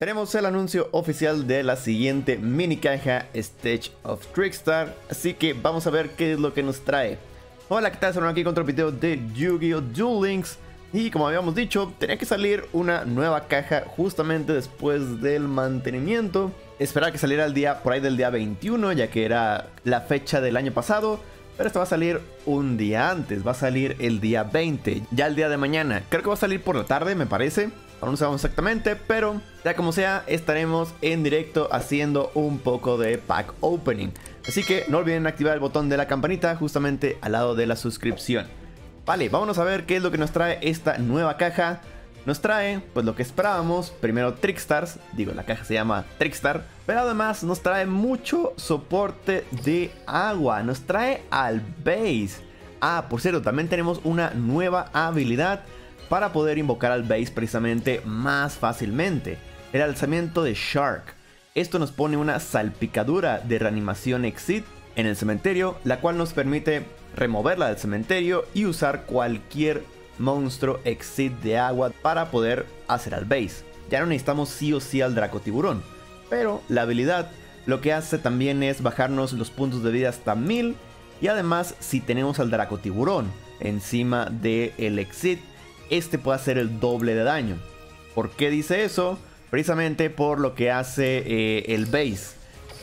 Tenemos el anuncio oficial de la siguiente mini caja Stage of Trickstar, así que vamos a ver qué es lo que nos trae. Hola, ¿qué tal? Estamos aquí con otro video de Yu-Gi-Oh! Duel Links y como habíamos dicho, tenía que salir una nueva caja justamente después del mantenimiento. Esperaba que saliera el día por ahí del día 21, ya que era la fecha del año pasado. Pero esto va a salir un día antes, va a salir el día 20, ya el día de mañana. Creo que va a salir por la tarde, me parece. Aún no sabemos exactamente, pero ya como sea, estaremos en directo haciendo un poco de pack opening. Así que no olviden activar el botón de la campanita justamente al lado de la suscripción. Vale, vámonos a ver qué es lo que nos trae esta nueva caja. Nos trae, pues lo que esperábamos, primero Trickstars, digo la caja se llama Trickstar, pero además nos trae mucho soporte de agua, nos trae al base. Ah, por cierto, también tenemos una nueva habilidad para poder invocar al base precisamente más fácilmente. El alzamiento de Shark. Esto nos pone una salpicadura de reanimación Exit en el cementerio, la cual nos permite removerla del cementerio y usar cualquier monstruo Exit de agua para poder hacer al base. Ya no necesitamos sí o sí al Draco Tiburón, pero la habilidad lo que hace también es bajarnos los puntos de vida hasta 1000 y además si tenemos al Draco Tiburón encima del el Exit este puede hacer el doble de daño. ¿Por qué dice eso? Precisamente por lo que hace eh, el base.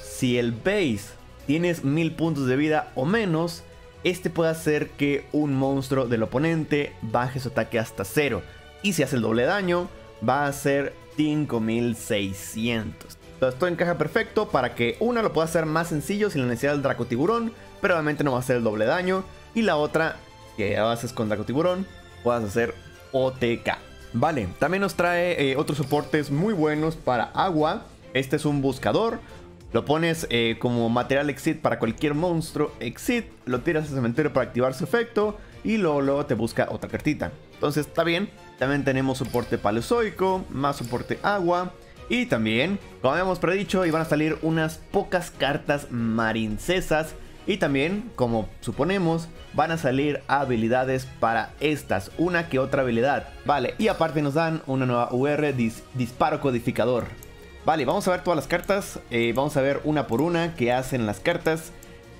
Si el base tienes mil puntos de vida o menos, este puede hacer que un monstruo del oponente baje su ataque hasta cero. Y si hace el doble daño, va a ser 5600. Entonces esto encaja perfecto para que una lo pueda hacer más sencillo sin la necesidad del Draco Tiburón, pero obviamente no va a hacer el doble daño. Y la otra, que haces con Draco Tiburón, puedas hacer OTK. Vale, también nos trae eh, otros soportes muy buenos para agua. Este es un buscador. Lo pones eh, como material exit para cualquier monstruo exit. Lo tiras al cementerio para activar su efecto. Y luego, te busca otra cartita. Entonces está bien. También tenemos soporte paleozoico. Más soporte agua. Y también, como habíamos predicho, iban a salir unas pocas cartas marincesas y también, como suponemos, van a salir habilidades para estas, una que otra habilidad. Vale, y aparte nos dan una nueva UR disparo codificador. Vale, vamos a ver todas las cartas, eh, vamos a ver una por una qué hacen las cartas.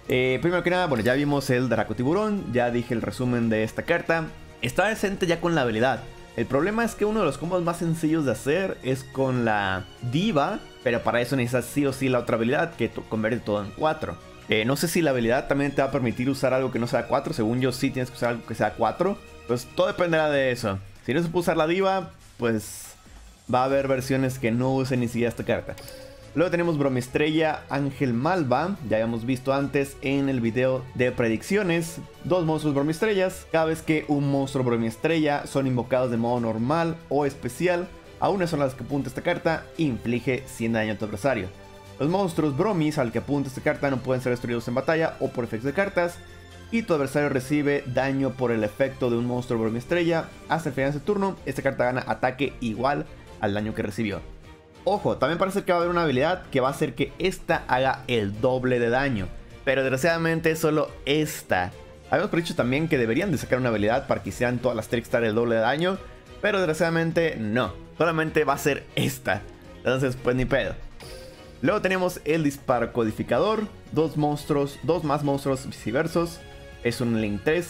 Eh, primero que nada, bueno, ya vimos el Draco Tiburón, ya dije el resumen de esta carta. Está decente ya con la habilidad. El problema es que uno de los combos más sencillos de hacer es con la Diva, pero para eso necesitas sí o sí la otra habilidad que convierte todo en 4. Eh, no sé si la habilidad también te va a permitir usar algo que no sea 4. Según yo, sí tienes que usar algo que sea 4. Pues todo dependerá de eso. Si no se puede usar la diva, pues va a haber versiones que no usen ni siquiera esta carta. Luego tenemos Bromestrella Ángel Malva. Ya habíamos visto antes en el video de predicciones. Dos monstruos Bromestrellas. Cada vez que un monstruo Bromestrella son invocados de modo normal o especial, a una son las que apunta esta carta, inflige 100 daño a tu adversario. Los monstruos bromis al que apunta esta carta no pueden ser destruidos en batalla o por efectos de cartas. Y tu adversario recibe daño por el efecto de un monstruo bromi estrella. Hasta el final de ese turno, esta carta gana ataque igual al daño que recibió. Ojo, también parece que va a haber una habilidad que va a hacer que esta haga el doble de daño. Pero desgraciadamente solo esta. Habíamos dicho también que deberían de sacar una habilidad para que hicieran todas las Trickstar el doble de daño. Pero desgraciadamente no. Solamente va a ser esta. Entonces pues ni pedo. Luego tenemos el disparo codificador, dos monstruos, dos más monstruos viceversos, es un link 3.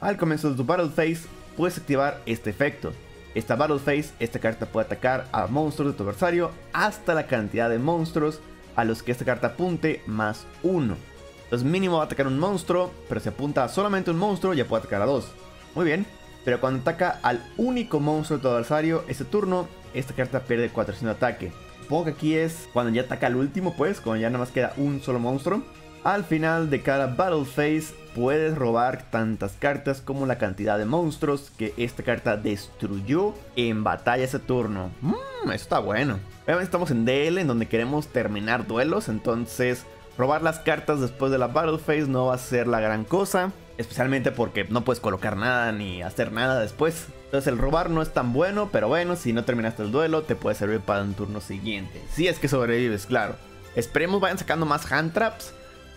Al comienzo de tu battle phase puedes activar este efecto. Esta battle phase, esta carta puede atacar a monstruos de tu adversario hasta la cantidad de monstruos a los que esta carta apunte más uno. Entonces mínimo va a atacar un monstruo, pero si apunta a solamente un monstruo ya puede atacar a dos. Muy bien, pero cuando ataca al único monstruo de tu adversario ese turno, esta carta pierde 400 de ataque. Supongo que aquí es cuando ya ataca al último, pues, cuando ya nada más queda un solo monstruo. Al final de cada Battle Phase puedes robar tantas cartas como la cantidad de monstruos que esta carta destruyó en batalla ese turno. Mmm, eso está bueno. Obviamente estamos en DL en donde queremos terminar duelos, entonces robar las cartas después de la Battle Phase no va a ser la gran cosa. Especialmente porque no puedes colocar nada ni hacer nada después. Entonces el robar no es tan bueno, pero bueno, si no terminaste el duelo, te puede servir para un turno siguiente. Si es que sobrevives, claro. Esperemos vayan sacando más hand traps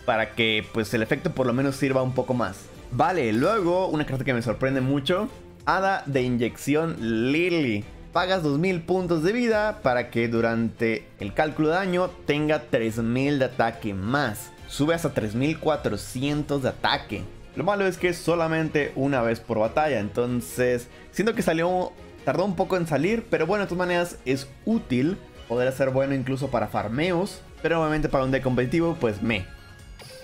para que pues el efecto por lo menos sirva un poco más. Vale, luego una carta que me sorprende mucho. Hada de inyección Lily. pagas 2000 puntos de vida para que durante el cálculo de daño tenga 3000 de ataque más. Sube hasta 3400 de ataque. Lo malo es que es solamente una vez por batalla, entonces siento que salió, tardó un poco en salir, pero bueno, de todas maneras es útil, podría ser bueno incluso para farmeos, pero obviamente para un deck competitivo pues me.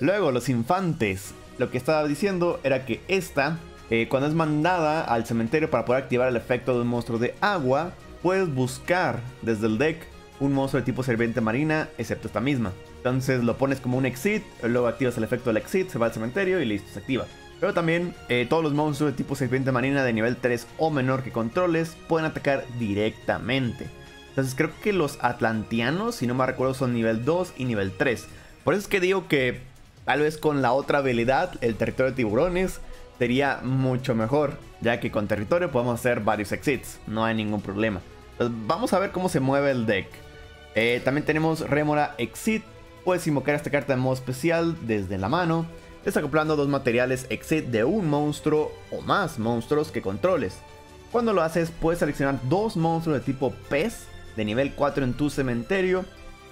Luego los infantes, lo que estaba diciendo era que esta eh, cuando es mandada al cementerio para poder activar el efecto de un monstruo de agua, puedes buscar desde el deck un monstruo de tipo serpiente marina, excepto esta misma. Entonces lo pones como un exit, luego activas el efecto del exit, se va al cementerio y listo, se activa. Pero también eh, todos los monstruos de tipo serpiente marina de nivel 3 o menor que controles pueden atacar directamente. Entonces creo que los atlantianos, si no me recuerdo, son nivel 2 y nivel 3. Por eso es que digo que tal vez con la otra habilidad, el territorio de tiburones, sería mucho mejor, ya que con territorio podemos hacer varios exits, no hay ningún problema. vamos a ver cómo se mueve el deck. Eh, también tenemos Remora Exit, puedes invocar esta carta de modo especial desde la mano, desacoplando dos materiales Exit de un monstruo o más monstruos que controles. Cuando lo haces puedes seleccionar dos monstruos de tipo pez de nivel 4 en tu cementerio,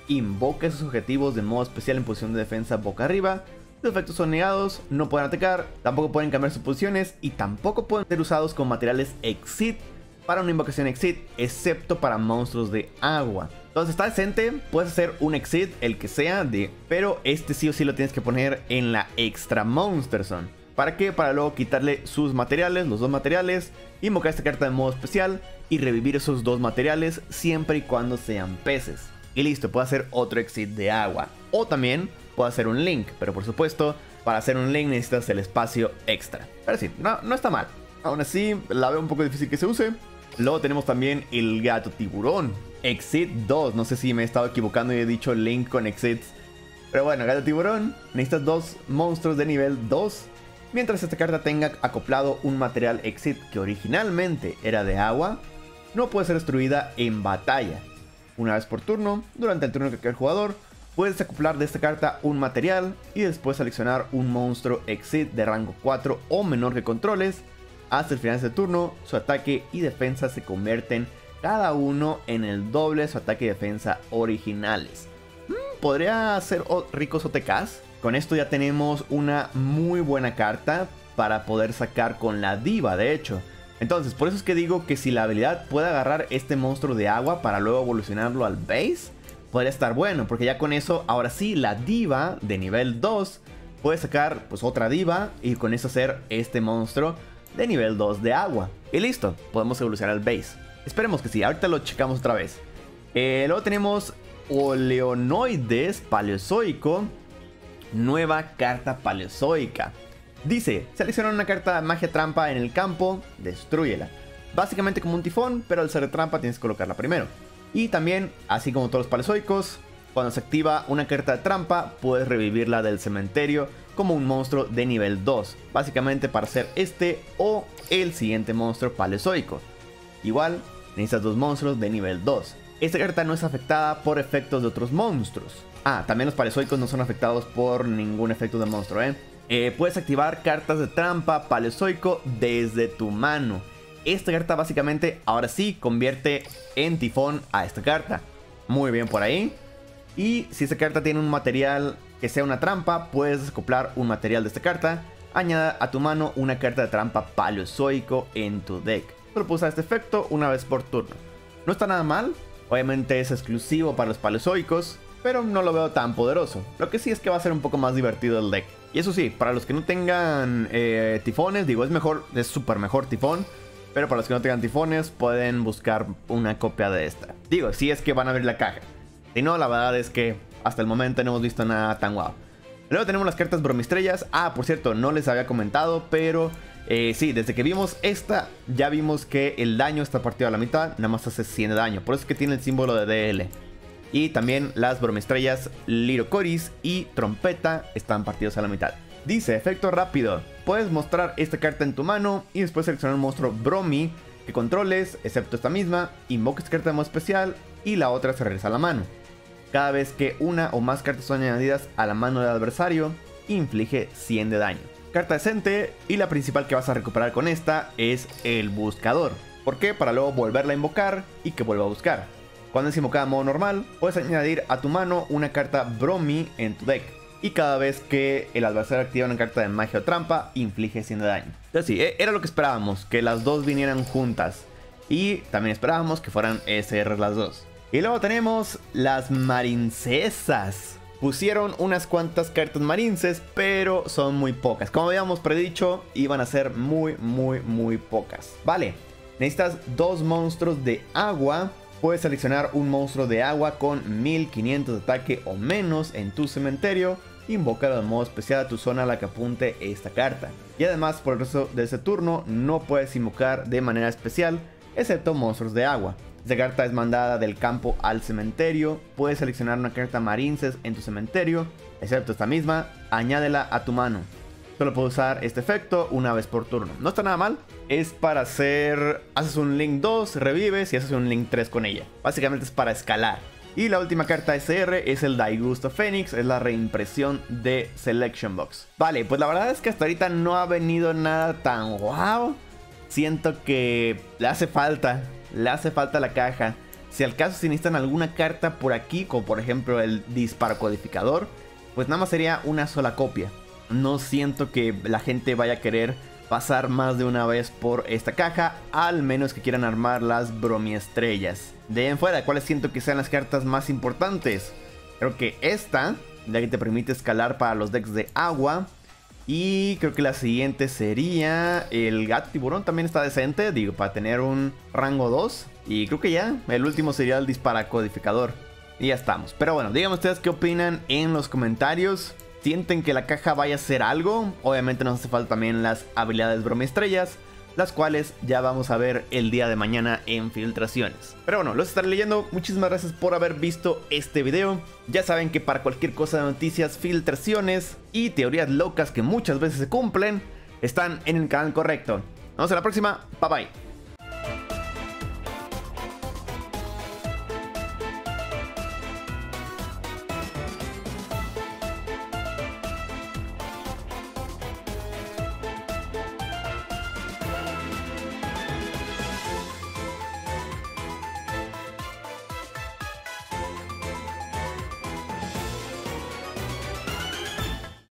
invoca esos objetivos de modo especial en posición de defensa boca arriba, los efectos son negados, no pueden atacar, tampoco pueden cambiar sus posiciones y tampoco pueden ser usados como materiales Exit para una invocación Exit, excepto para monstruos de agua. Entonces está decente, puedes hacer un Exit, el que sea, de, pero este sí o sí lo tienes que poner en la Extra Monster Zone. ¿Para qué? Para luego quitarle sus materiales, los dos materiales, invocar esta carta de modo especial y revivir esos dos materiales siempre y cuando sean peces. Y listo, puede hacer otro Exit de agua. O también puedo hacer un link, pero por supuesto, para hacer un link necesitas el espacio extra. Pero sí, no, no está mal. Aún así, la veo un poco difícil que se use. Luego tenemos también el gato tiburón. Exit 2. No sé si me he estado equivocando y he dicho link con exits. Pero bueno, gato tiburón. Necesitas dos monstruos de nivel 2. Mientras esta carta tenga acoplado un material exit que originalmente era de agua, no puede ser destruida en batalla. Una vez por turno, durante el turno que el jugador, Puedes acoplar de esta carta un material y después seleccionar un monstruo Exit de rango 4 o menor que controles. Hasta el final de turno, su ataque y defensa se convierten cada uno en el doble de su ataque y defensa originales. Mm, podría ser ricos OTKs. Con esto ya tenemos una muy buena carta para poder sacar con la diva, de hecho. Entonces, por eso es que digo que si la habilidad puede agarrar este monstruo de agua para luego evolucionarlo al base, podría estar bueno, porque ya con eso, ahora sí, la diva de nivel 2 puede sacar pues otra diva y con eso hacer este monstruo de nivel 2 de agua. Y listo, podemos evolucionar al base. Esperemos que sí, ahorita lo checamos otra vez. Eh, luego tenemos Oleonoides Paleozoico, nueva carta paleozoica. Dice, selecciona una carta magia trampa en el campo, destruyela. Básicamente como un tifón, pero al ser trampa tienes que colocarla primero. Y también, así como todos los palezoicos, cuando se activa una carta de trampa, puedes revivirla del cementerio como un monstruo de nivel 2, básicamente para ser este o el siguiente monstruo palezoico. Igual, necesitas dos monstruos de nivel 2. Esta carta no es afectada por efectos de otros monstruos. Ah, también los palezoicos no son afectados por ningún efecto de monstruo, ¿eh? Eh puedes activar cartas de trampa palezoico desde tu mano. Esta carta básicamente ahora sí convierte en tifón a esta carta. Muy bien por ahí. Y si esta carta tiene un material que sea una trampa, puedes acoplar un material de esta carta. Añada a tu mano una carta de trampa paleozoico en tu deck. Solo puedes usar este efecto una vez por turno. No está nada mal, obviamente es exclusivo para los paleozoicos, pero no lo veo tan poderoso. Lo que sí es que va a ser un poco más divertido el deck. Y eso sí, para los que no tengan eh, tifones, digo, es mejor, es súper mejor tifón. Pero para los que no tengan tifones, pueden buscar una copia de esta. Digo, si es que van a abrir la caja. Si no, la verdad es que hasta el momento no hemos visto nada tan guau. Luego tenemos las cartas bromistrellas. Ah, por cierto, no les había comentado, pero eh, sí, desde que vimos esta, ya vimos que el daño está partido a la mitad, nada más hace 100 de daño. Por eso es que tiene el símbolo de DL. Y también las bromistrellas Lirocoris y Trompeta están partidos a la mitad. Dice, efecto rápido. Puedes mostrar esta carta en tu mano y después seleccionar un monstruo Bromi que controles, excepto esta misma, invoca esta carta de modo especial y la otra se regresa a la mano. Cada vez que una o más cartas son añadidas a la mano del adversario, inflige 100 de daño. Carta decente y la principal que vas a recuperar con esta es el buscador. ¿Por qué? Para luego volverla a invocar y que vuelva a buscar. Cuando es invocada modo normal, puedes añadir a tu mano una carta Bromi en tu deck. Y cada vez que el adversario activa una carta de magia o trampa, inflige 100 de daño. Entonces sí, e, era lo que esperábamos, que las dos vinieran juntas. Y también esperábamos que fueran SR las dos. Y luego tenemos las marincesas. Pusieron unas cuantas cartas marinces, pero son muy pocas. Como habíamos predicho, iban a ser muy, muy, muy pocas. Vale, necesitas dos monstruos de agua. Puedes seleccionar un monstruo de agua con 1500 de ataque o menos en tu cementerio. Invocar de modo especial a tu zona a la que apunte esta carta. Y además, por el resto de ese turno, no puedes invocar de manera especial, excepto monstruos de agua. Esta carta es mandada del campo al cementerio. Puedes seleccionar una carta Marinces en tu cementerio, excepto esta misma, añádela a tu mano. Solo puedes usar este efecto una vez por turno. No está nada mal. Es para hacer. Haces un Link 2, revives y haces un Link 3 con ella. Básicamente es para escalar. Y la última carta SR es el Daigusto Phoenix, es la reimpresión de Selection Box. Vale, pues la verdad es que hasta ahorita no ha venido nada tan wow. Siento que le hace falta le hace falta la caja. Si al caso se necesitan alguna carta por aquí, como por ejemplo el disparo codificador, pues nada más sería una sola copia. No siento que la gente vaya a querer pasar más de una vez por esta caja, al menos que quieran armar las bromiestrellas. De en fuera, ¿cuáles siento que sean las cartas más importantes? Creo que esta, ya que te permite escalar para los decks de agua. Y creo que la siguiente sería el gato tiburón, también está decente, digo, para tener un rango 2. Y creo que ya, el último sería el disparacodificador. Y ya estamos. Pero bueno, díganme ustedes qué opinan en los comentarios. ¿Sienten que la caja vaya a ser algo? Obviamente nos hace falta también las habilidades estrellas las cuales ya vamos a ver el día de mañana en filtraciones. Pero bueno, los estaré leyendo. Muchísimas gracias por haber visto este video. Ya saben que para cualquier cosa de noticias, filtraciones y teorías locas que muchas veces se cumplen, están en el canal correcto. Nos vemos en la próxima. Bye bye.